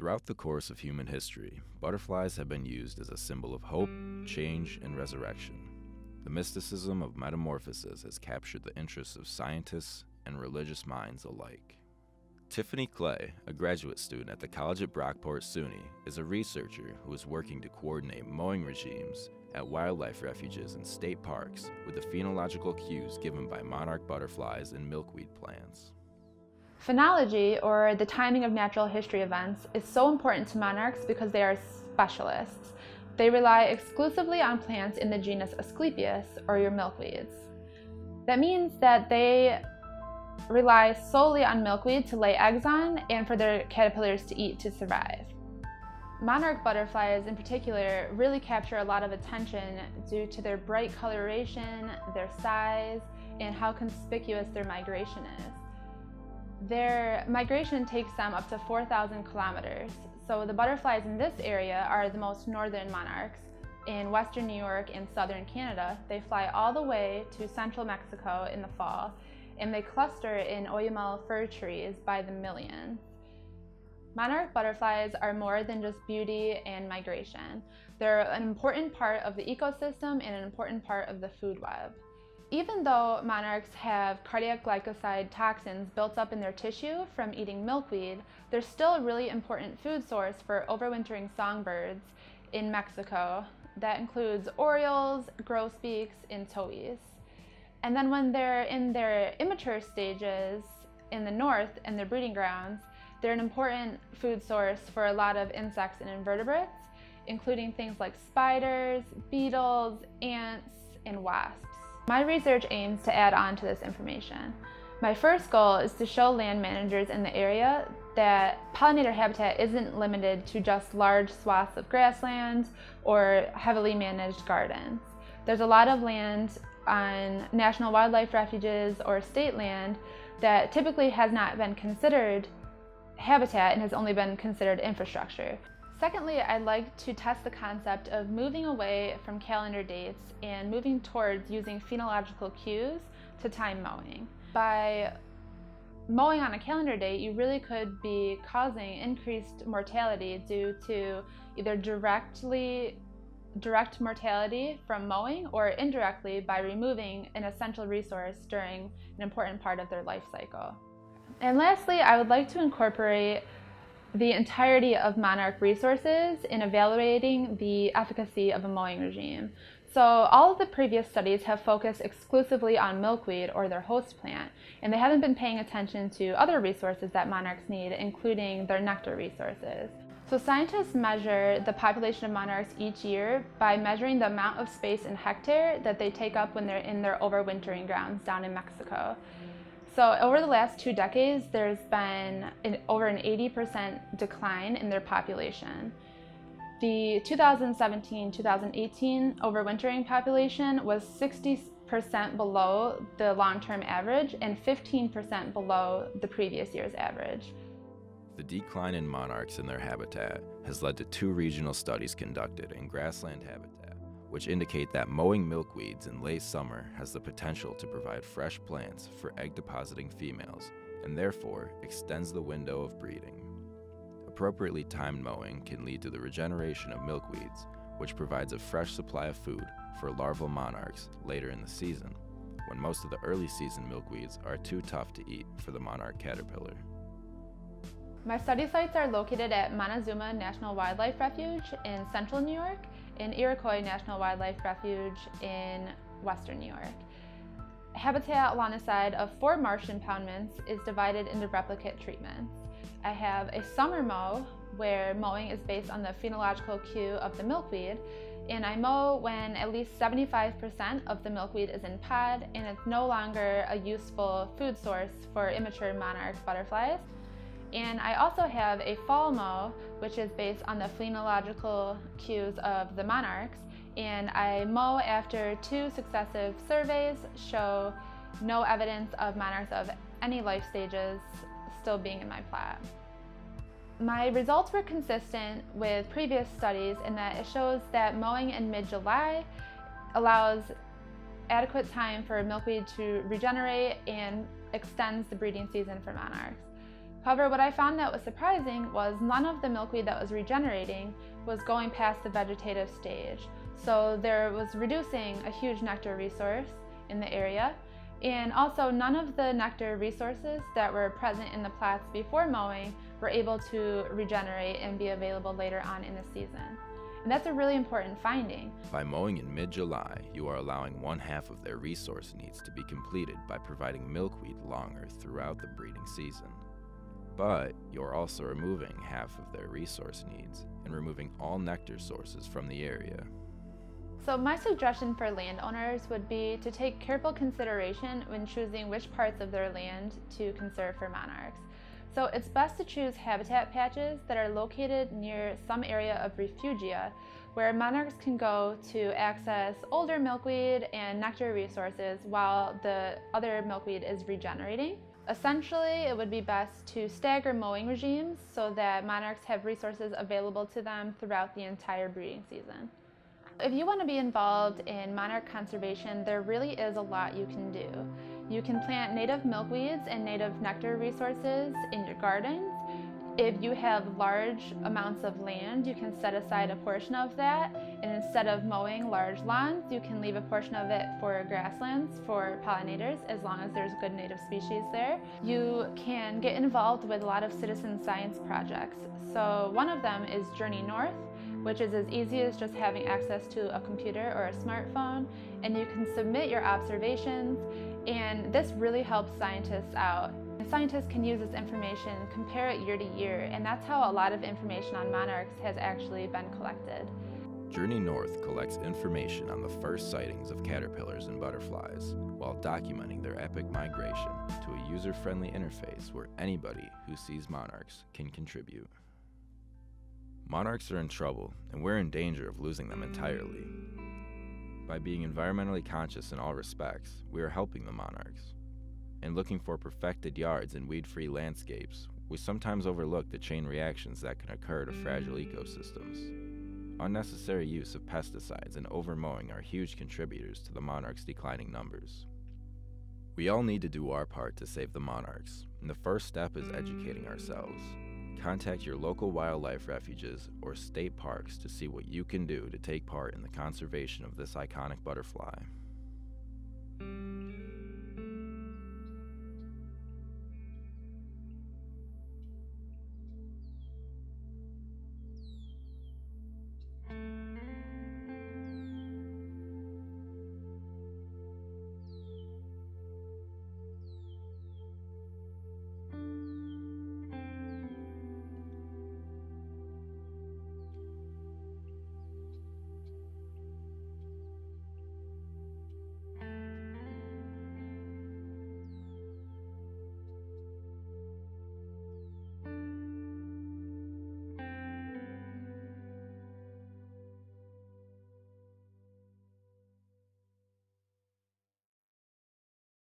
Throughout the course of human history, butterflies have been used as a symbol of hope, change, and resurrection. The mysticism of metamorphosis has captured the interests of scientists and religious minds alike. Tiffany Clay, a graduate student at the College at Brockport SUNY, is a researcher who is working to coordinate mowing regimes at wildlife refuges and state parks with the phenological cues given by monarch butterflies and milkweed plants. Phenology, or the timing of natural history events, is so important to monarchs because they are specialists. They rely exclusively on plants in the genus Asclepias, or your milkweeds. That means that they rely solely on milkweed to lay eggs on and for their caterpillars to eat to survive. Monarch butterflies in particular really capture a lot of attention due to their bright coloration, their size, and how conspicuous their migration is. Their migration takes them up to 4,000 kilometers. So the butterflies in this area are the most northern monarchs. In western New York and southern Canada, they fly all the way to central Mexico in the fall, and they cluster in Oyamel fir trees by the millions. Monarch butterflies are more than just beauty and migration. They're an important part of the ecosystem and an important part of the food web. Even though monarchs have cardiac glycoside toxins built up in their tissue from eating milkweed, they're still a really important food source for overwintering songbirds in Mexico. That includes orioles, grosbeaks, and towhees. And then when they're in their immature stages in the north and their breeding grounds, they're an important food source for a lot of insects and invertebrates, including things like spiders, beetles, ants, and wasps. My research aims to add on to this information. My first goal is to show land managers in the area that pollinator habitat isn't limited to just large swaths of grassland or heavily managed gardens. There's a lot of land on national wildlife refuges or state land that typically has not been considered habitat and has only been considered infrastructure. Secondly, I'd like to test the concept of moving away from calendar dates and moving towards using phenological cues to time mowing. By mowing on a calendar date, you really could be causing increased mortality due to either directly direct mortality from mowing or indirectly by removing an essential resource during an important part of their life cycle. And lastly, I would like to incorporate the entirety of monarch resources in evaluating the efficacy of a mowing regime. So all of the previous studies have focused exclusively on milkweed or their host plant, and they haven't been paying attention to other resources that monarchs need, including their nectar resources. So scientists measure the population of monarchs each year by measuring the amount of space in hectare that they take up when they're in their overwintering grounds down in Mexico. So over the last two decades, there's been an, over an 80% decline in their population. The 2017-2018 overwintering population was 60% below the long-term average and 15% below the previous year's average. The decline in monarchs in their habitat has led to two regional studies conducted in grassland habitat which indicate that mowing milkweeds in late summer has the potential to provide fresh plants for egg depositing females and therefore extends the window of breeding. Appropriately timed mowing can lead to the regeneration of milkweeds, which provides a fresh supply of food for larval monarchs later in the season, when most of the early season milkweeds are too tough to eat for the monarch caterpillar. My study sites are located at Montezuma National Wildlife Refuge in central New York in Iroquois National Wildlife Refuge in western New York. Habitat along the side of four marsh impoundments is divided into replicate treatments. I have a summer mow where mowing is based on the phenological cue of the milkweed and I mow when at least 75% of the milkweed is in pod and it's no longer a useful food source for immature monarch butterflies. And I also have a fall mow, which is based on the phenological cues of the monarchs. And I mow after two successive surveys show no evidence of monarchs of any life stages still being in my plot. My results were consistent with previous studies in that it shows that mowing in mid-July allows adequate time for milkweed to regenerate and extends the breeding season for monarchs. However, what I found that was surprising was none of the milkweed that was regenerating was going past the vegetative stage. So there was reducing a huge nectar resource in the area. And also none of the nectar resources that were present in the plats before mowing were able to regenerate and be available later on in the season. And that's a really important finding. By mowing in mid July, you are allowing one half of their resource needs to be completed by providing milkweed longer throughout the breeding season. But you're also removing half of their resource needs and removing all nectar sources from the area. So my suggestion for landowners would be to take careful consideration when choosing which parts of their land to conserve for monarchs. So it's best to choose habitat patches that are located near some area of refugia where monarchs can go to access older milkweed and nectar resources while the other milkweed is regenerating. Essentially, it would be best to stagger mowing regimes so that monarchs have resources available to them throughout the entire breeding season. If you want to be involved in monarch conservation, there really is a lot you can do. You can plant native milkweeds and native nectar resources in your gardens. If you have large amounts of land, you can set aside a portion of that, and instead of mowing large lawns, you can leave a portion of it for grasslands for pollinators as long as there's good native species there. You can get involved with a lot of citizen science projects. So one of them is Journey North, which is as easy as just having access to a computer or a smartphone, and you can submit your observations, and this really helps scientists out. Scientists can use this information, compare it year to year, and that's how a lot of information on monarchs has actually been collected. Journey North collects information on the first sightings of caterpillars and butterflies while documenting their epic migration to a user friendly interface where anybody who sees monarchs can contribute. Monarchs are in trouble, and we're in danger of losing them entirely. By being environmentally conscious in all respects, we are helping the monarchs. In looking for perfected yards and weed free landscapes, we sometimes overlook the chain reactions that can occur to fragile ecosystems. Unnecessary use of pesticides and overmowing are huge contributors to the monarchs' declining numbers. We all need to do our part to save the monarchs, and the first step is educating ourselves. Contact your local wildlife refuges or state parks to see what you can do to take part in the conservation of this iconic butterfly.